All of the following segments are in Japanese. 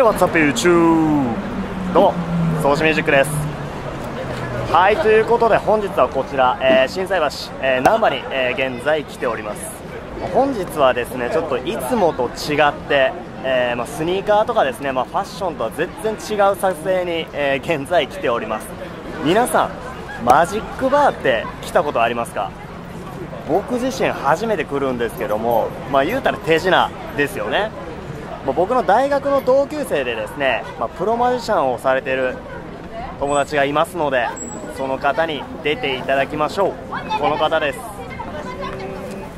Hey, what's up, YouTube? どうも、ソーシミュージックです。はい、ということで本日はこちら、えー、心斎橋、えー、難波に、えー、現在来ております。本日はですね、ちょっといつもと違って、えーま、スニーカーとかですね、ま、ファッションとは全然違う撮影に、え現在来ております。皆さん、マジックバーって来たことありますか？僕自身初めて来るんですけども、まあ、言うたら手品ですよね。まあ僕の大学の同級生でですね、まあ、プロマジシャンをされている友達がいますのでその方に出ていただきましょう。この方です。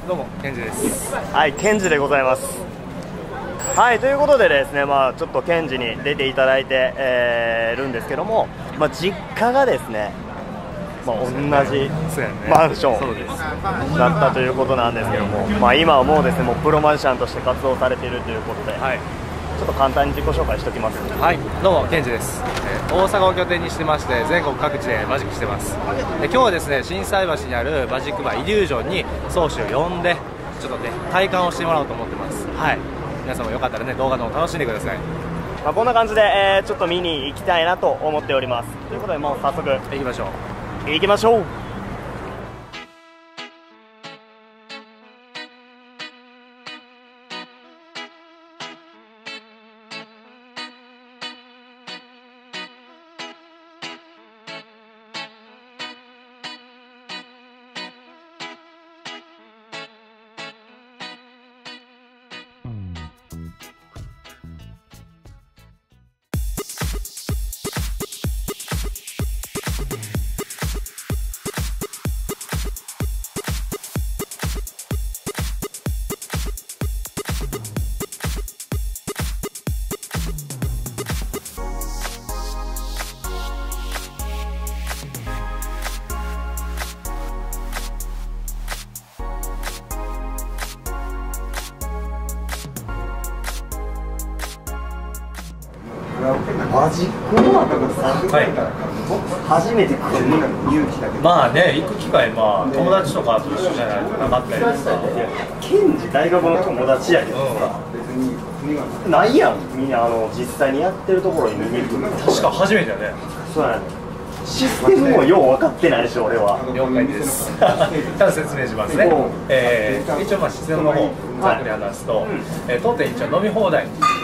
どうも、ケンジです。はいケンジでございます。はいということでですねまあちょっとケンジに出ていただいて、えーるんですけども、まあ、実家がですね、まあ、同じマンション。だったということなんですけども、まあ、今はもうですねもうプロマジシャンとして活動されているということで、はい。ちょっと簡単に自己紹介しておきますはい、どうも、ケンジです。えー大阪を拠点にしてまして、全国各地でマジックしてます。で今日はですね、心斎橋にあるマジックバーイリュージョンに宗師を呼んで、ちょっとね、体感をしてもらおうと思ってます。はい。皆さんもよかったらね、動画の方楽しんでください。まあ、こんな感じで、えーちょっと見に行きたいなと思っておりますということでもう早速行きましょう。行きましょう。マジックバーとかさはい。初めて来る勇気だけどまあね、行く機会、まあ、友達とかと一緒じゃないとなかったりですか。ケンジ大学の友達やけどさ、ないやんみんなあの実際にやってるところに見に行くの確か初めてだね。そうやねシステムもよう分かってないし俺は了解です。ちゃんと説明しますねうん。えー、一応まあ質問の方、ざっくり話すと、えー当店一応飲み放題システムで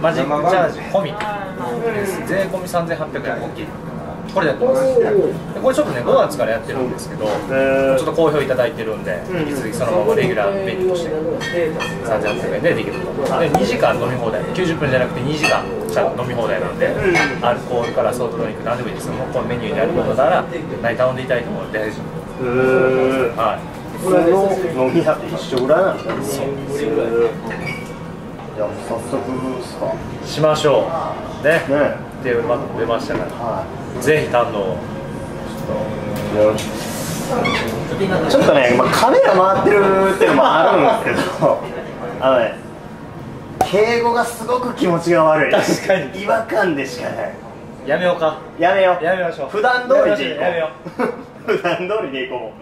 マジックチャージ込みです。税込み3800円大きい。これでやってます。でこれちょっとね5月からやってるんですけど、ちーょっと好評いただいてるんで、ん引き続きそのままレギュラーメニューとして3800円でできると。で2時間飲み放題、90分じゃなくて2時間飲み放題なんで、アルコールからソフトドリンク何でもいいですよ。もうこのメニューにあるものなら何頼んでいただいても大丈夫。はい。これの飲み屋って一緒裏なんだねそうじゃあ早速ですか。しましょう。ね。ね。で、ま出ましたから。はぜひ堪能。を。いちょっとね、まあ、カメラ回ってるっていうのもあるんですけど。あのね敬語がすごく気持ちが悪い。確かに。違和感でしかない。やめようか。やめよう。やめましょう。普段通りで行こう。やめよ 普段通りで行こ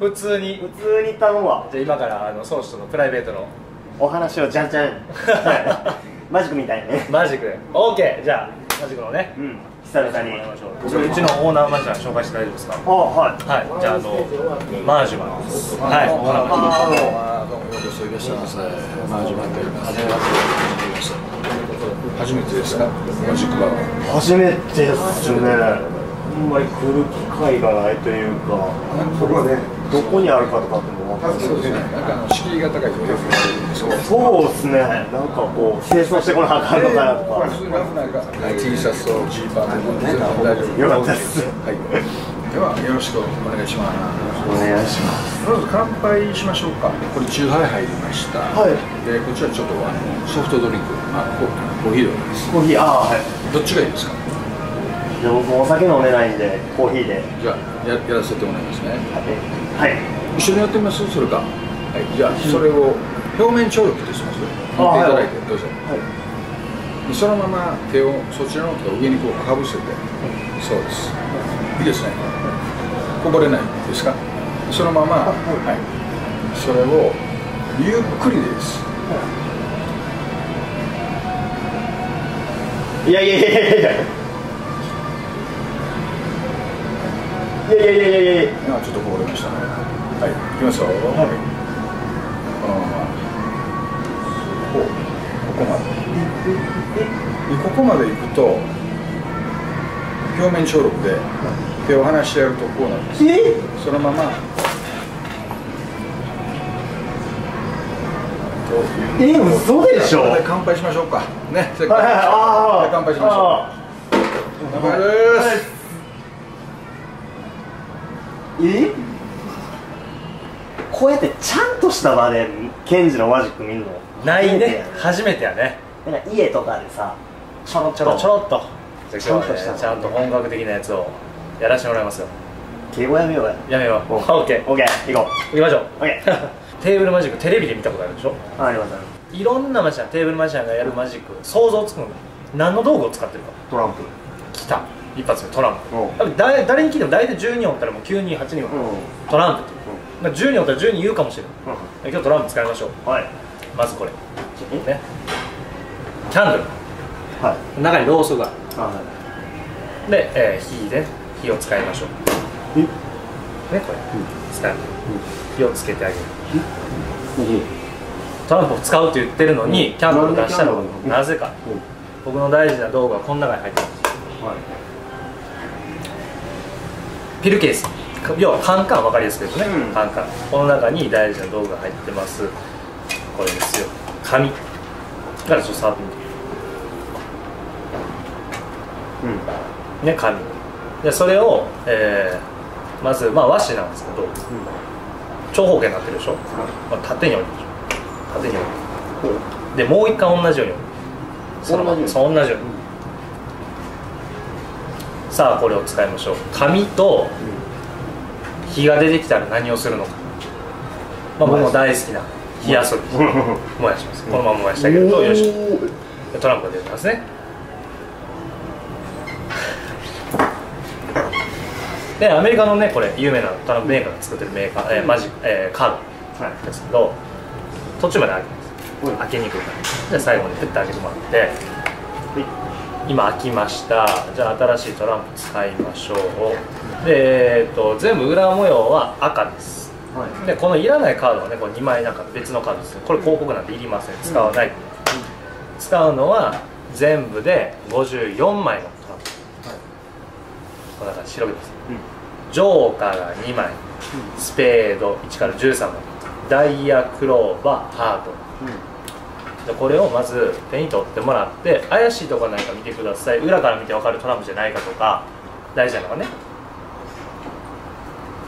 う。普通に。普通に頼むわ。じゃあ今からあのソースとのプライベートのお話をじゃんじゃん はいマジックみたいにねマジックで。オーケー。じゃあマジックのね。うん久々にう。うちのオーナーマジシャン紹介して大丈夫ですか？あはいはい。じゃああのマージュマンです。はい。オーナーマンあどうもようこそいらっしゃいませ。マージマンと言います。初めてですかマジックバーは。初めてですねあんまり来る機会がないというかそこはね、どこにあるかとかっても分かんないそうですね。なんかあの敷居が高い。そうですねなんかこう清掃してこなあかんのかなとか普通にラフ T シャツとジーパンで全然大丈夫。よかったですはい。ではよろしくお願いします。お願いしますまず乾杯しましょうか。これチューハイ入りました。はいでこちらちょっとあのソフトドリンク、まあココーヒーです。コーヒーああはいどっちがいいですか？じゃお酒飲めないんでコーヒーでじゃあややらせてもらいますね。はい一緒にやってみます？それか。はい。じゃあそれを表面張力とします？持っていただいてどうぞ。はい。そのまま手をそちらの手を上にこうかぶせて、そうです。いいですね。こぼれないですか？そのまま、はい、それをゆっくりです。い。やいやいやいやいや。いやいやいやいやいや。ちょっとこぼれましたねはいいきますよ、はい、このままこう。ここまで。でここまで行くと表面張力で手を離してやるとこうなるんです。え？そのままえ嘘でしょ？乾杯しましょうか。ねせっかく。はい乾杯しましょあう乾杯です。ーえ？こうやってちゃんとした場でケンジのマジック見るのないね。初めてやね。なんか家とかでさちょろっちょろちょろっと。ちゃんとしたねちゃんと本格的なやつをやらせてもらいますよ。敬語やめようや。やめよう。おオッケー。オッケー。行こ行きましょう。うオッケー。テーブルマジックテレビで見たことあるでしょ？ああります。いろんなマジシャンテーブルマジシャンがやるマジック想像つくの。何の道具を使ってるか。トランプ。来た。一発目トランプ。誰誰に聞いても大体10人おったらもう9人8人は。トランプってまあ、10人おったら10人言うかもしれない今日トランプ使いましょう。はい。まずこれ。えね。キャンドル。はい。中にろうそくが。ああはるで、えー火で火を使いましょう。いねこれ、使う。火をつけてあげる。トランプを使うって言ってるのに、うん。キャンドル出したのなぜか、僕の大事な道具はこの中に入ってます。はい。ピルケース要はカンカン分かりやすく言うとね、うん。カンカンこの中に大事な道具が入ってます。これですよ。紙。からちょっと触ってみて。うん。ね紙。でそれを、えーまずまあ和紙なんですけど長方形になってるでしょ、まあ、縦に置いてるでしょ。縦に置いてでもう一回同じように置いてそ同じように。そう同じように、さあこれを使いましょう。紙と火が出てきたら何をするのか、まあ、僕も大好きな火遊び。燃やします。このまま燃やしてあげるとよし。でトランプが出てますね。でアメリカのねこれ有名なトランプメーカーが作ってるメーカー、えーマジえーカーはい。ドですけど途中まで開けます。開けにくいからで最後にプッと開けてもらって今開きました。じゃあ新しいトランプ使いましょうで、えー、と全部裏模様は赤です。はい。でこのいらないカードはねこれ2枚なんか別のカードですねこれ広告なんていりません。使わない、使うのは全部で54枚のトランプ。こんな感じ広げますジョーカーが2枚。スペード1から13枚ダイヤクローバーハート。でこれをまず手に取ってもらって怪しいところなんか見てください。裏から見て分かるトランプじゃないかとか大事なのがね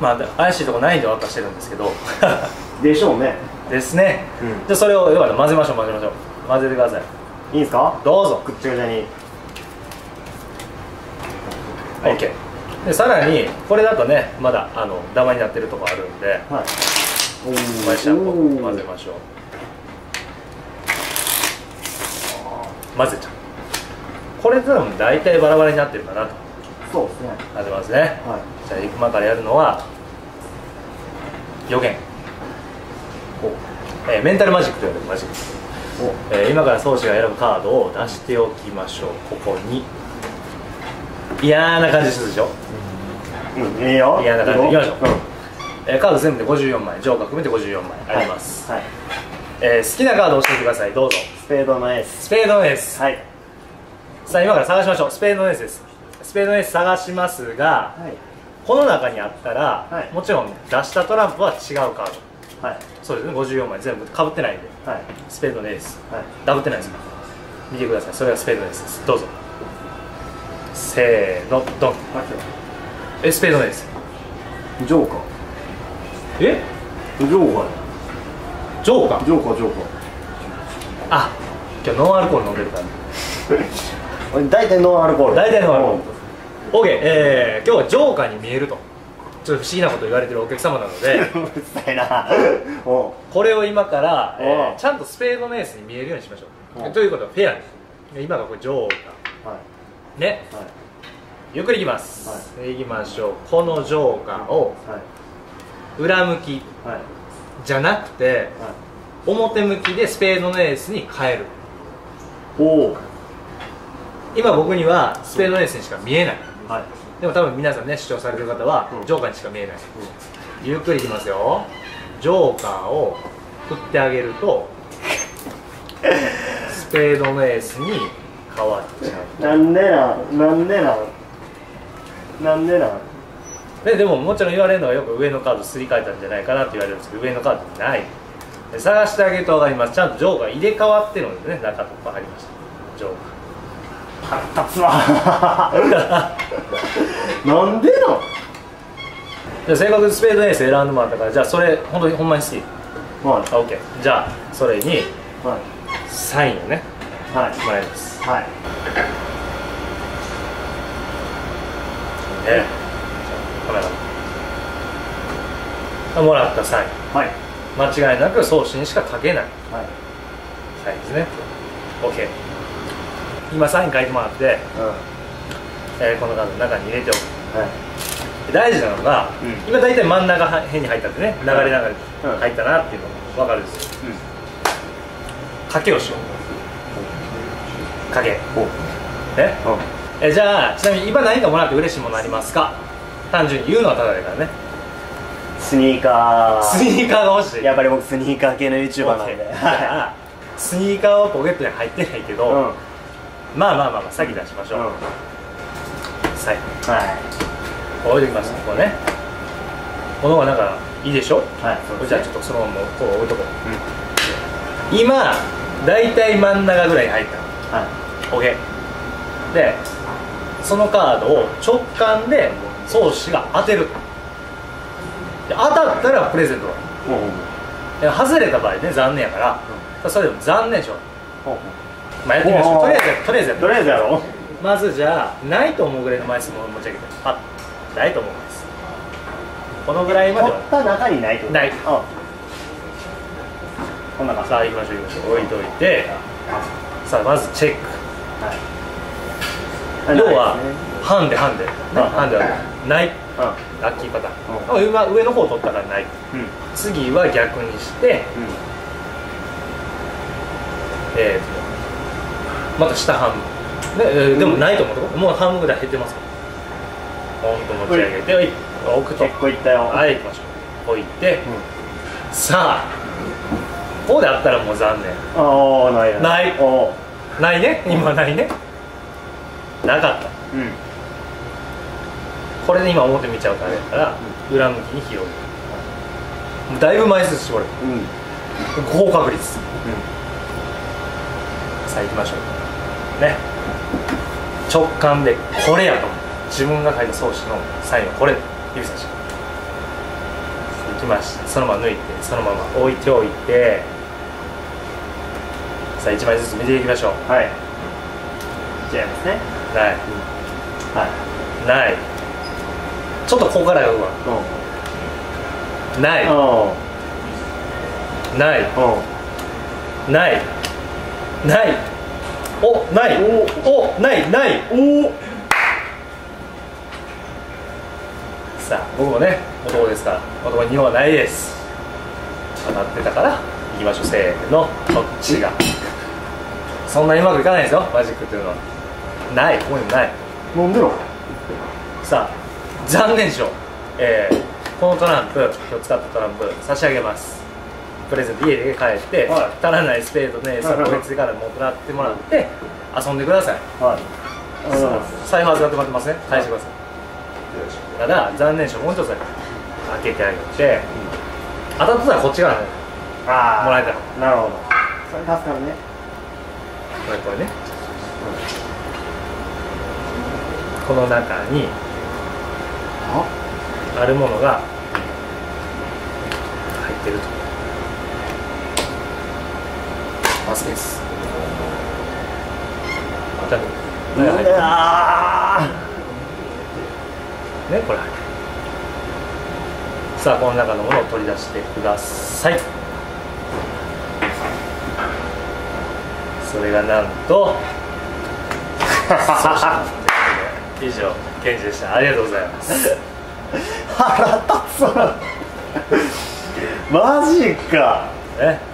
まあ怪しいとこないんで渡してるんですけど。でしょうね。ですね。うん。でそれを要は混ぜましょう混ぜましょう。混ぜてください。いいんすか？どうぞ。くっちゃくちゃに OK でさらにこれだとねまだあのダマになってるとこあるんで。はい。マイシャンプー。混ぜましょう混ぜちゃう。これでも大体バラバラになってるかなとそうですね。混ぜますね。はじゃあ今からやるのは予言。えーメンタルマジックと言われるマジック、お。えー今から宗師が選ぶカードを出しておきましょう。ここに。嫌な感じするでしょ、うん。いいよ。いやだからいきましょう。えーカード全部で54枚ジョーカー含めて54枚。あります、はい。えー好きなカードを教えてください。どうぞ。スペードのエース。スペードのエース、はい。さあ今から探しましょう。スペードのエースですスペードのエース探しますがはい。この中にあったら、はい。もちろん出したトランプは違うカード。はい。そうですね54枚。全部かぶってないんで。はい。スペードのエースはい。ダブってないです。見てください。それがスペードのエースです。どうぞ。せーの。ドン。えスペードのエースジョーカえ？ージョーカジョーカー？ージョーカージョーカあ今日ノンアルコール飲んでるからー俺 大体ノンアルコール。大体ノンアルコール。OK、えー、今日はジョーカーに見えると。ちょっと不思議なこと言われてるお客様なので。これを今から、えーちゃんとスペードのエースに見えるようにしましょおう。うということはフェアです。今がこれジョーカはい。ーね。はい。ゆっくりいきます、い、きましょう。このジョーカーをはい。裏向きはい。じゃなくてはい。表向きでスペードのエースに変える。おお今僕にはスペードエースにしか見えない。はい。でも多分皆さんね主張されてる方はうん。ジョーカーにしか見えない、ゆっくりいきますよ。ジョーカーを振ってあげるとスペードのエースに変わっちゃなんでなんなんでなん？なんでなん？うででももちろん言われるのはよく上のカードすり替えたんじゃないかなって言われるんですけど上のカードない。で探してあげると分かります。ちゃんとジョーカー入れ替わってるのでね中とかありました。ジョーカー腹立つわ。なんでなんじゃあ正確にスペードエース選んでもらったからじゃあそれ本当にほんまに好き。はい。あ OK じゃあそれにはい。サインをねはい。もらいます。はい。ねカメラあもらったサイン。はい。間違いなく送信しか書けない。はい。サインですね。OK 今サイン書いてもらって、うん。えーこのカードの中に入れておく。はい。で大事なのが、うん。今大体真ん中辺に入ったってね流れ流れうん。入ったなっていうのが分かるんですよ。賭けをしよう。賭けおねえじゃあちなみに今何かもらって嬉しいものありますか？単純に言うのはただだからね。スニーカー。スニーカーが欲しい。やっぱり僕スニーカー系の YouTuber なんで。じゃあスニーカーはポケットに入ってないけど、うんまあまあまあまあ先出しましょう、うん。サインは置いてきます。ここね。この方がなんかいいでしょ？いはい。そうですじゃあちょっとそのままこう置いとこう、今大体真ん中ぐらいに入った。はい。OK でそのカードを直感で送子が当てる。で当たったらプレゼントだ。ほうほうで外れた場合ね残念やから、それでも残念でしょ。ほうまあやってみましょう。とりあえずとりあえずとりあえずやろう。まずじゃあないと思うぐらいの枚数も持ち上げてパッないと思うんです。このぐらいまでは。取った中にないとないうんこんな感じ。さあ行きましょう行きましょう。置いといて。さあまずチェック。はい。要はね。ハンデハンデ、ね、うん。ハンデはない。うラッキーパターン、今上の方取ったからない。んうん。次は逆にして。えー、とまた下半分。で,、えーでもないと思うとこ。もう半分ぐらい減ってますポンと持ち上げて。はい。置くと。結構いったよ。はい。行きましょう置いて、さあこうであったらもう残念。ああないな。い。ないね？今ないね？なかった。うん。これで今表見ちゃうとあれやから、裏向きに広げる。だいぶ枚数絞れる。うん。高確率。さあ行きましょうね。直感でこれやと。自分が書いた送子のサインはこれ指差し行きました。そのまま抜いてそのまま置いておいて。さあ1枚ずつ見ていきましょう。はい。じゃあですね。ない。はい。ない。ちょっとここからがうわ。う。んない。おない。う。んない。ないおない。おないない。お。おさあ僕もね男ですから男に日本はないです。当たってたから行きましょう。せーの。こっちが。そんなにうまくいかないですよ。マジックっていうのは。ない。ここにもない。なんでの？さあ残念でしょ。う、えーこのトランプ今日使ったトランプ差し上げますプレゼント家で帰って、はい。足らないスペードねその別からもらってもらって遊んでください。はい。財布預かってもらってますね。返してください。ただ残念でしょうもう一つ開けてあげて当たってたらこっち側ねああもらえたら。なるほど。それ助かるね。これこれね。この中にあるものが入ってるとマスですじゃあ何が入ってるあねこれ。さあこの中のものを取り出してください。それがなんと。以上ケンジでした。ありがとうございます。腹立つわ。マジか。ね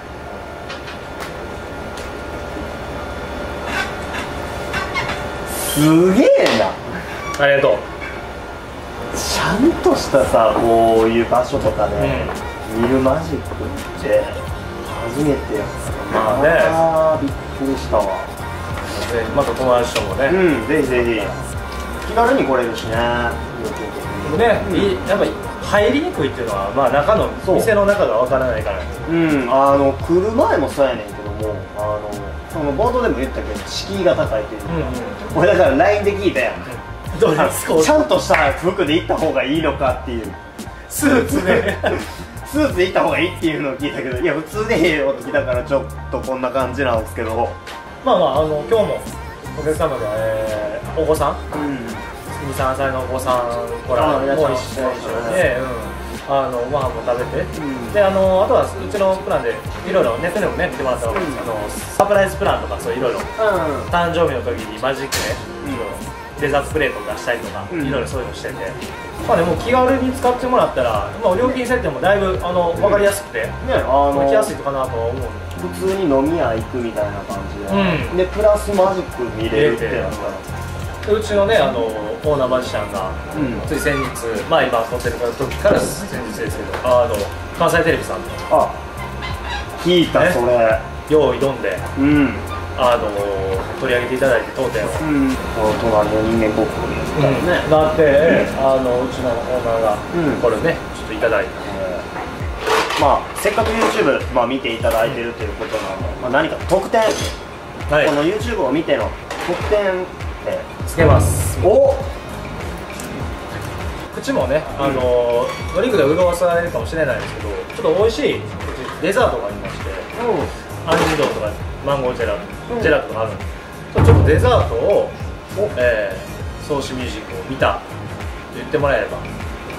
すげえな。ありがとう。ちゃんとしたさこういう場所とかで見るマジックって初めてやったまあね。びっくりしたわ。でまた友達ともね、うんぜひぜひ。気軽に来れるしね。ね、いやっぱり入りにくいっていうのは、まあ、中の店の中がわからないから。うんあの来る前もそうやねんけどもあのその冒頭でも言ったけど敷居が高いというか、うん俺だから LINE で聞いたやん。どうです。かちゃんとした服で行った方がいいのかっていう。スーツね。スーツで行った方がいいっていうのを聞いたけどいや普通でええよってたからちょっとこんな感じなんですけど。まあまああの今日もお客様が、えー、お子さん？うん。23歳のお子さんこらあいらっしゃいもう一緒で、うん、あのご飯も食べて、ん。であのあとはうちのプランでいろいろネットでもね見てもらったらですけど、あのサプライズプランとかそういろいろ。誕生日の時にマジックで、デザートプレートを出したりとか、うん。いろいろそういうのしてて、まあでも気軽に使ってもらったら、まあ、料金設定もだいぶあの分かりやすくて、ねあの来やすいかなとは思うんで。普通に飲み屋行くみたいな感じで、うん。でプラスマジック見れるってなったらでうちのねあのオーナーマジシャンが、うん。つい先日まあ今撮ってる時から先日ですけどあの関西テレビさん。のあ聞いたね。それ。用意どんでうん。あの取り上げていただいて当店を、うん。この隣の人間国宝にやっね、なって、あのうちのオーナーが、うん。これねちょっといただいてまあせっかく YouTube、まあ、見ていただいてるということなので、まあ、何か特典、はい。この YouTube を見ての特典って。つけます。お口もね、あのドリンクで潤わされるかもしれないですけどちょっと美味しいデザートがありましてアンジドとかマンゴージェラート、うん。ジェラートがあるんでちょっとデザートを、えー、ソーシミュージックを見たと言ってもらえれば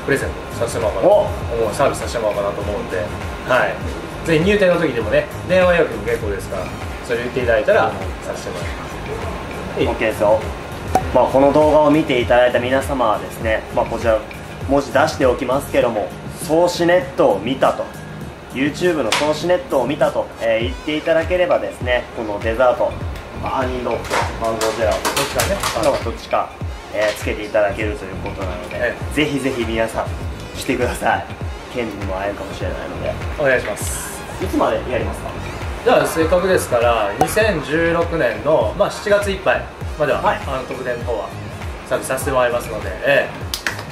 プレゼントさせてもらおうかなと思うサービスさせてもらおうかなと思うんで、はい、ぜひ入店の時でもね電話予約も結構ですからそれ言っていただいたらさせてもらいます。OK ですよ、まあ、この動画を見ていただいた皆様はですね、まあ、こちら文字出しておきますけどもソーシネットを見たと。YouTube のソーシネットを見たと、えー言っていただければですねこのデザートまあアーニンドマンゴージェラートどっちかねあのどっちか、えーつけていただけるということなので、えぜひぜひ皆さん来てください。ケンジにも会えるかもしれないので。お願いします。いつまでやりますか？じゃあせっかくですから2016年の、まあ、7月いっぱいまでは、はい。あの特典の方はサービスさせてもらいますので、え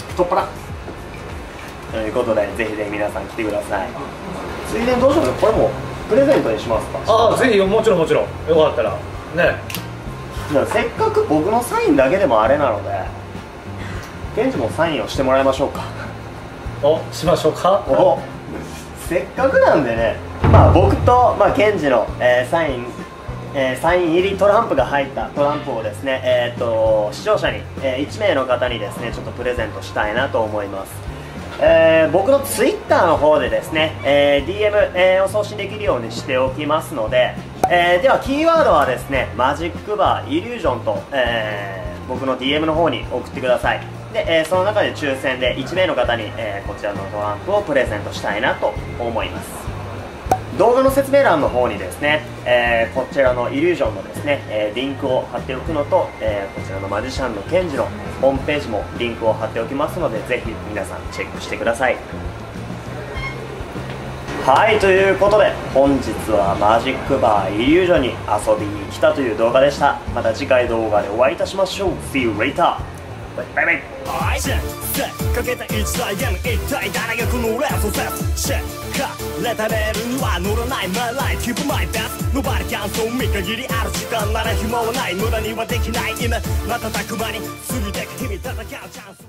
太っ腹ということでぜひぜひ皆さん来てください。ついでにどうしようかこれもプレゼントにしますか？えああぜひもちろんもちろん。よかったら。ね。じゃあせっかく僕のサインだけでもあれなのでケンジもサインをしてもらいましょうか。おしましょうか？おせっかくなんでね、まあ、僕と、まあ、ケンジの、えーサイン、えーサイン入りトランプが入ったトランプをですね、えーっと視聴者に、え1名の方にですねちょっとプレゼントしたいなと思います、えー僕のツイッターの方でですね、えー DM、えーを送信できるようにしておきますので、えではキーワードはですねマジックバーイリュージョンと、え僕の DM の方に送ってください。で、えその中で抽選で1名の方に、えこちらのトランプをプレゼントしたいなと思います。動画の説明欄の方にですね、えーこちらのイリュージョンのですね、えーリンクを貼っておくのと、えーこちらのマジシャンのケンジのホームページもリンクを貼っておきますのでぜひ皆さんチェックしてください。はいということで本日はマジックバーイリュージョンに遊びに来たという動画でした。また次回動画でお会いいたしましょう。See you later. バイバイレタベルには乗らない My life keep my best Nobody can so 見限りある時間なら暇はない。無駄にはできない。今瞬く間に過ぎてく。日々戦うチャンス